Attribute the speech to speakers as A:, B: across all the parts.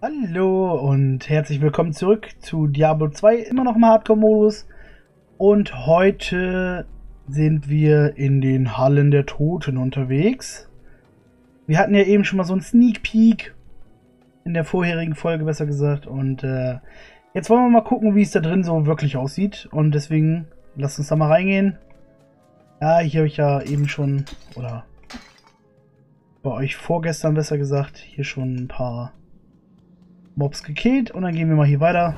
A: Hallo und herzlich willkommen zurück zu Diablo 2, immer noch im Hardcore-Modus. Und heute sind wir in den Hallen der Toten unterwegs. Wir hatten ja eben schon mal so einen Sneak Peek in der vorherigen Folge, besser gesagt. Und äh, jetzt wollen wir mal gucken, wie es da drin so wirklich aussieht. Und deswegen lasst uns da mal reingehen. Ja, hier habe ich ja eben schon, oder bei euch vorgestern besser gesagt, hier schon ein paar Mobs gekillt und dann gehen wir mal hier weiter.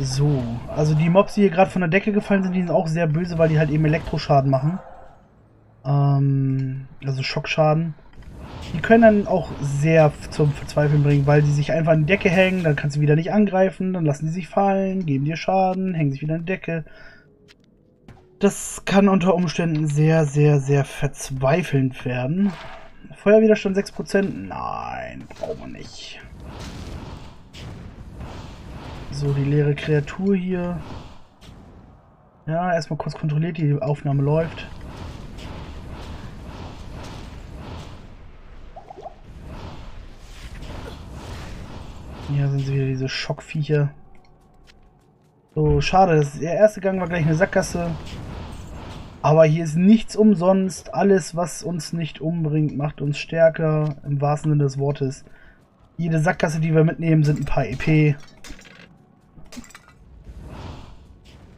A: So, also die Mobs, die hier gerade von der Decke gefallen sind, die sind auch sehr böse, weil die halt eben Elektroschaden machen. Ähm, also Schockschaden. Die können dann auch sehr zum Verzweifeln bringen, weil die sich einfach an die Decke hängen, dann kannst du wieder nicht angreifen, dann lassen die sich fallen, geben dir Schaden, hängen sich wieder an die Decke. Das kann unter Umständen sehr, sehr, sehr verzweifelnd werden. Feuerwiderstand 6%? Nein, brauchen wir nicht. So, die leere Kreatur hier. Ja, erstmal kurz kontrolliert, die Aufnahme läuft. Hier sind sie wieder diese Schockviecher. So, schade. der erste Gang war gleich eine Sackgasse. Aber hier ist nichts umsonst. Alles, was uns nicht umbringt, macht uns stärker. Im wahrsten Sinne des Wortes. Jede Sackgasse, die wir mitnehmen, sind ein paar EP.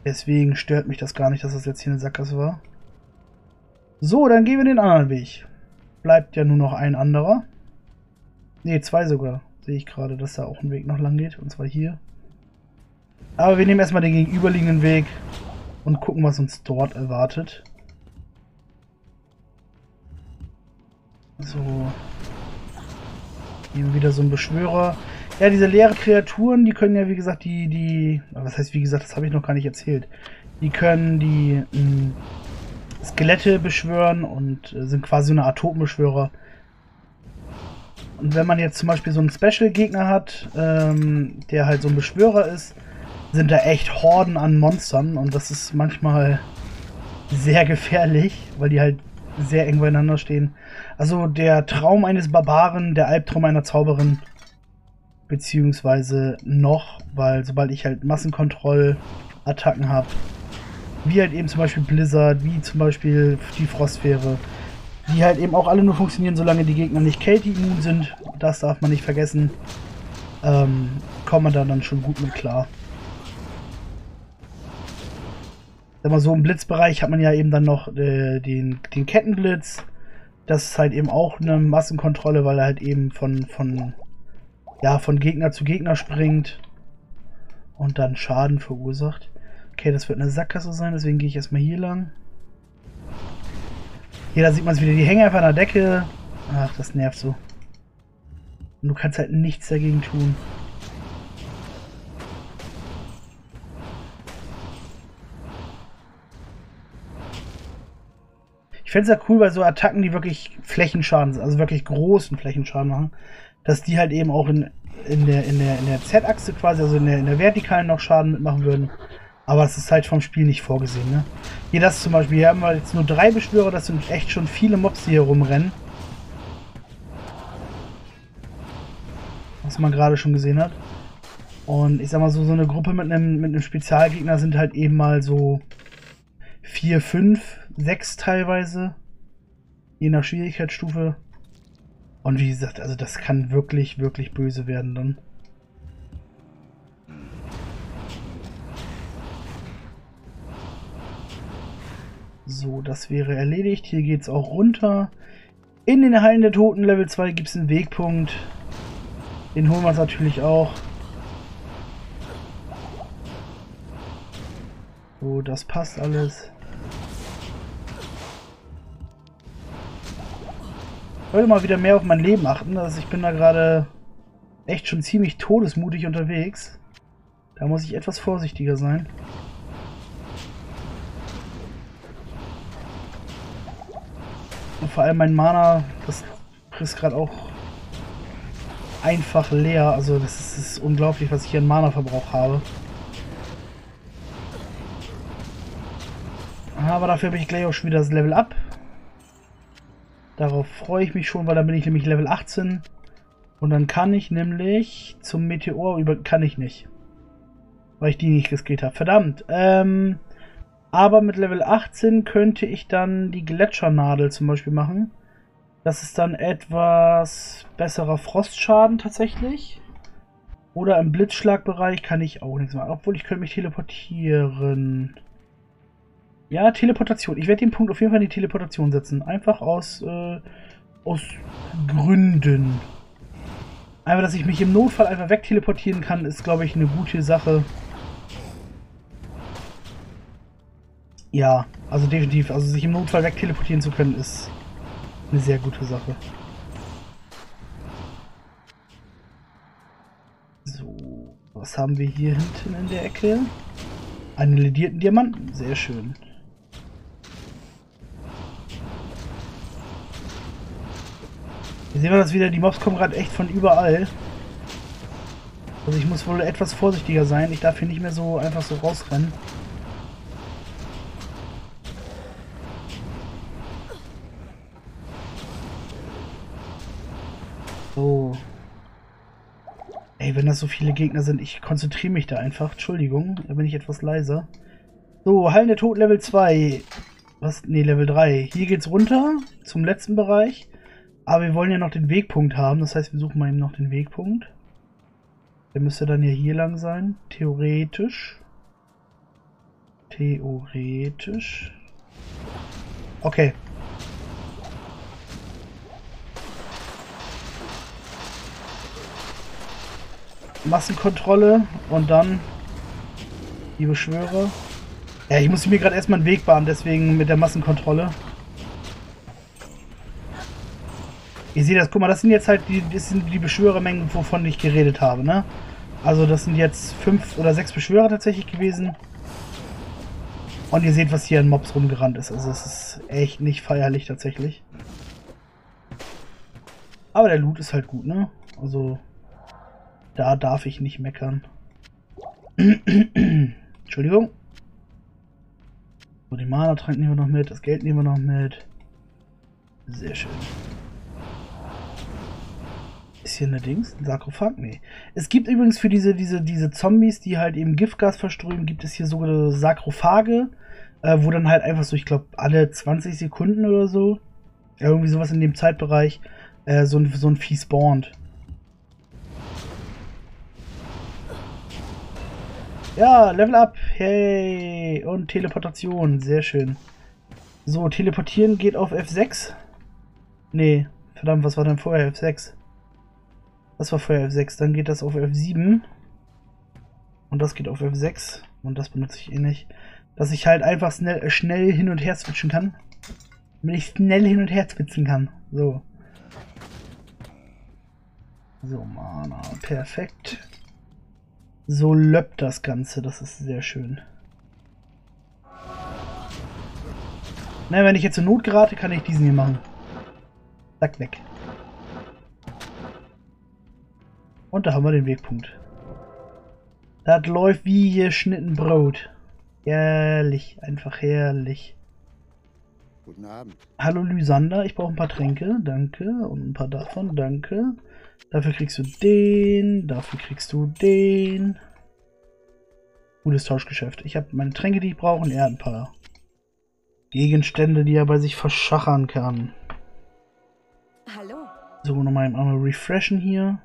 A: Deswegen stört mich das gar nicht, dass das jetzt hier eine Sackgasse war. So, dann gehen wir den anderen Weg. Bleibt ja nur noch ein anderer. Ne, zwei sogar. Sehe ich gerade, dass da auch ein Weg noch lang geht. Und zwar hier. Aber wir nehmen erstmal den gegenüberliegenden Weg und gucken, was uns dort erwartet. So. Hier wieder so ein Beschwörer. Ja, diese leeren Kreaturen, die können ja, wie gesagt, die, die, was heißt, wie gesagt, das habe ich noch gar nicht erzählt. Die können die mh, hm, Skelette beschwören und äh, sind quasi eine Atombeschwörer. Und wenn man jetzt zum Beispiel so einen Special-Gegner hat, ähm, der halt so ein Beschwörer ist, sind da echt Horden an Monstern und das ist manchmal sehr gefährlich, weil die halt sehr eng beieinander stehen. Also der Traum eines Barbaren, der Albtraum einer Zauberin, beziehungsweise noch, weil sobald ich halt Massenkontrollattacken habe, wie halt eben zum Beispiel Blizzard, wie zum Beispiel die Frostfähre, die halt eben auch alle nur funktionieren, solange die Gegner nicht kälteimmun sind, das darf man nicht vergessen, ähm, kommt man da dann schon gut mit klar. Sag mal so im Blitzbereich hat man ja eben dann noch äh, den, den Kettenblitz. Das ist halt eben auch eine Massenkontrolle, weil er halt eben von, von, ja, von Gegner zu Gegner springt und dann Schaden verursacht. Okay, das wird eine Sackgasse sein, deswegen gehe ich erstmal hier lang. Hier, da sieht man es wieder, die hängen einfach an der Decke. Ach, das nervt so. Und du kannst halt nichts dagegen tun. Ich fände es ja cool bei so Attacken, die wirklich Flächenschaden also wirklich großen Flächenschaden machen, dass die halt eben auch in, in der, in der, in der Z-Achse quasi, also in der, in der Vertikalen noch Schaden mitmachen würden. Aber es ist halt vom Spiel nicht vorgesehen, ne? Hier das zum Beispiel, hier haben wir jetzt nur drei Beschwörer, das sind echt schon viele Mobs, die hier rumrennen. Was man gerade schon gesehen hat. Und ich sag mal so, so eine Gruppe mit einem, mit einem Spezialgegner sind halt eben mal so vier, fünf, sechs teilweise. Je nach Schwierigkeitsstufe. Und wie gesagt, also das kann wirklich, wirklich böse werden dann. So, das wäre erledigt. Hier geht es auch runter. In den Hallen der Toten Level 2 gibt es einen Wegpunkt. Den holen wir uns natürlich auch. So, das passt alles. Wollte mal wieder mehr auf mein Leben achten. Also ich bin da gerade echt schon ziemlich todesmutig unterwegs. Da muss ich etwas vorsichtiger sein. Und vor allem mein Mana, das ist gerade auch einfach leer. Also das ist, das ist unglaublich, was ich hier an Mana-Verbrauch habe. Aber dafür habe ich gleich auch schon wieder das Level up. Darauf freue ich mich schon, weil dann bin ich nämlich Level 18. Und dann kann ich nämlich zum Meteor über... Kann ich nicht. Weil ich die nicht geskillt habe. Verdammt. Ähm, aber mit Level 18 könnte ich dann die Gletschernadel zum Beispiel machen. Das ist dann etwas besserer Frostschaden tatsächlich. Oder im Blitzschlagbereich kann ich auch nichts machen. Obwohl ich könnte mich teleportieren. Ja, Teleportation. Ich werde den Punkt auf jeden Fall in die Teleportation setzen. Einfach aus, äh, aus Gründen. Einfach, dass ich mich im Notfall einfach wegteleportieren kann, ist, glaube ich, eine gute Sache. Ja, also definitiv. Also sich im Notfall wegteleportieren zu können, ist eine sehr gute Sache. So, was haben wir hier hinten in der Ecke? Einen ledierten Diamanten, sehr schön. Hier sehen wir das wieder, die Mobs kommen gerade echt von überall. Also ich muss wohl etwas vorsichtiger sein. Ich darf hier nicht mehr so einfach so rausrennen. So. Ey, wenn das so viele Gegner sind, ich konzentriere mich da einfach. Entschuldigung, da bin ich etwas leiser. So, Hallen der Tod Level 2. Was? Ne, Level 3. Hier geht's runter zum letzten Bereich. Aber wir wollen ja noch den Wegpunkt haben. Das heißt, wir suchen mal eben noch den Wegpunkt. Der müsste dann ja hier lang sein. Theoretisch. Theoretisch. Okay. Massenkontrolle und dann die Beschwörer. Ja, ich muss mir gerade erstmal einen Weg bahnen, deswegen mit der Massenkontrolle. Ihr seht das, guck mal, das sind jetzt halt die, das sind die Beschwörermengen, wovon ich geredet habe, ne? Also das sind jetzt fünf oder sechs Beschwörer tatsächlich gewesen. Und ihr seht, was hier an Mobs rumgerannt ist. Also es ist echt nicht feierlich tatsächlich. Aber der Loot ist halt gut, ne? Also da darf ich nicht meckern. Entschuldigung. So, den Mana-Trank nehmen wir noch mit, das Geld nehmen wir noch mit. Sehr schön. Ist hier eine Dings? Ein Sarkophag? Nee. Es gibt übrigens für diese, diese, diese Zombies, die halt eben Giftgas verströmen, gibt es hier sogenannte Sarkophage, äh, wo dann halt einfach so, ich glaube, alle 20 Sekunden oder so, irgendwie sowas in dem Zeitbereich, äh, so, ein, so ein Vieh spawnt. Ja, Level up. Hey. Und Teleportation. Sehr schön. So, teleportieren geht auf F6. Nee, verdammt, was war denn vorher F6? Das war vorher F6, dann geht das auf F7. Und das geht auf F6. Und das benutze ich eh nicht. Dass ich halt einfach schnell, schnell hin und her switchen kann. Damit ich schnell hin und her switchen kann. So. So, Mana. Perfekt. So löppt das Ganze. Das ist sehr schön. Na, wenn ich jetzt in Not gerate, kann ich diesen hier machen. Zack, weg. Und da haben wir den Wegpunkt. Das läuft wie geschnitten Brot. Herrlich, einfach herrlich.
B: Guten Abend.
A: Hallo Lysander, ich brauche ein paar Tränke, danke. Und ein paar davon, danke. Dafür kriegst du den, dafür kriegst du den. Gutes Tauschgeschäft. Ich habe meine Tränke, die ich brauche, und er hat ein paar Gegenstände, die er bei sich verschachern kann.
C: Hallo.
A: So, nochmal einmal refreshen hier.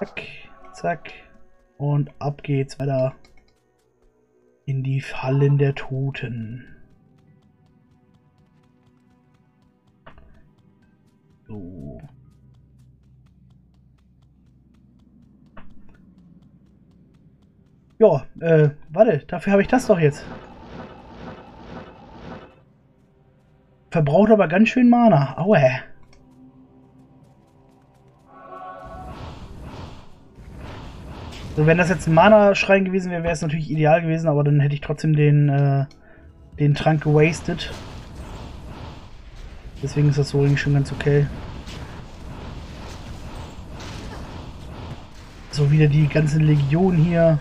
A: Zack, zack. Und ab geht's weiter in die Fallen der Toten. So. Ja, äh, warte, dafür habe ich das doch jetzt. Verbraucht aber ganz schön Mana. Aua. So, wenn das jetzt ein Mana-Schrein gewesen wäre, wäre es natürlich ideal gewesen, aber dann hätte ich trotzdem den, äh, den Trank gewastet. Deswegen ist das so irgendwie schon ganz okay. So, wieder die ganzen Legionen hier.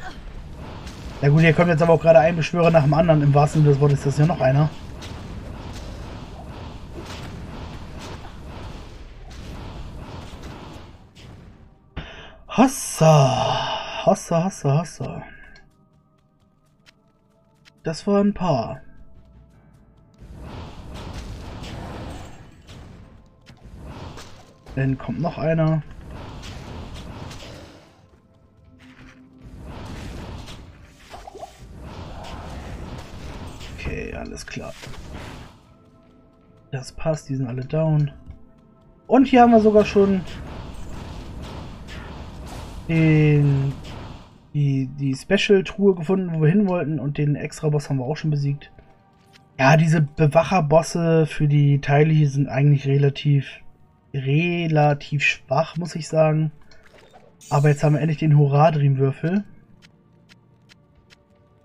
A: Na ja gut, hier kommt jetzt aber auch gerade ein Beschwörer nach dem anderen. Im wahrsten Sinne des Wortes ist das ja noch einer. Hassa. Hassa, Hassa, Hassa. Das war ein paar. Dann kommt noch einer. Okay, alles klar. Das passt, die sind alle down. Und hier haben wir sogar schon den, die, die Special-Truhe gefunden, wo wir hin wollten. Und den Extra-Boss haben wir auch schon besiegt. Ja, diese Bewacher-Bosse für die Teile hier sind eigentlich relativ, relativ schwach, muss ich sagen. Aber jetzt haben wir endlich den Horadrim-Würfel.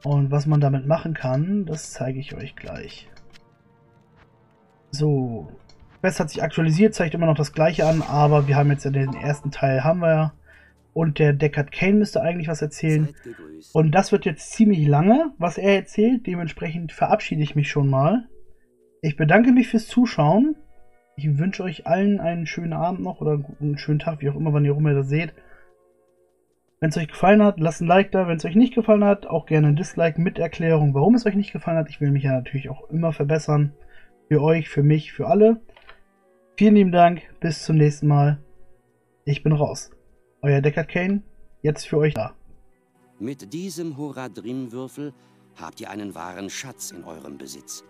A: Und was man damit machen kann, das zeige ich euch gleich. So. Quest hat sich aktualisiert, zeigt immer noch das gleiche an, aber wir haben jetzt ja den ersten Teil, haben wir ja. Und der Deckard Kane müsste eigentlich was erzählen. Und das wird jetzt ziemlich lange, was er erzählt. Dementsprechend verabschiede ich mich schon mal. Ich bedanke mich fürs Zuschauen. Ich wünsche euch allen einen schönen Abend noch oder einen schönen Tag, wie auch immer, wann ihr rum das seht. Wenn es euch gefallen hat, lasst ein Like da. Wenn es euch nicht gefallen hat, auch gerne ein Dislike mit Erklärung, warum es euch nicht gefallen hat. Ich will mich ja natürlich auch immer verbessern. Für euch, für mich, für alle. Vielen lieben Dank. Bis zum nächsten Mal. Ich bin raus. Euer Deckard Kane, jetzt für euch da.
D: Mit diesem Horadrim-Würfel habt ihr einen wahren Schatz in eurem Besitz.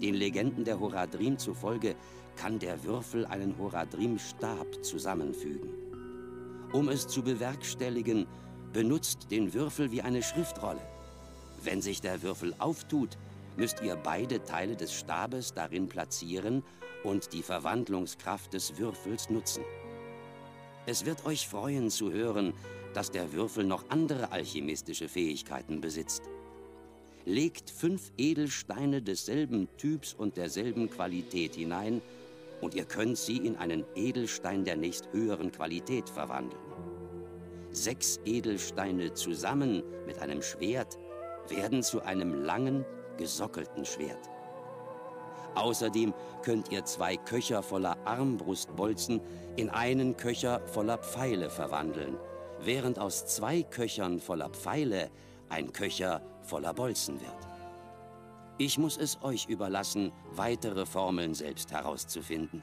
D: Den Legenden der Horadrim zufolge kann der Würfel einen Horadrim-Stab zusammenfügen. Um es zu bewerkstelligen, benutzt den Würfel wie eine Schriftrolle. Wenn sich der Würfel auftut, müsst ihr beide Teile des Stabes darin platzieren und die Verwandlungskraft des Würfels nutzen. Es wird euch freuen zu hören, dass der Würfel noch andere alchemistische Fähigkeiten besitzt. Legt fünf Edelsteine desselben Typs und derselben Qualität hinein und ihr könnt sie in einen Edelstein der nächsthöheren Qualität verwandeln. Sechs Edelsteine zusammen mit einem Schwert werden zu einem langen, gesockelten Schwert. Außerdem könnt ihr zwei Köcher voller Armbrustbolzen in einen Köcher voller Pfeile verwandeln, während aus zwei Köchern voller Pfeile ein Köcher voller Bolzen wird. Ich muss es euch überlassen, weitere Formeln selbst herauszufinden.